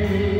day.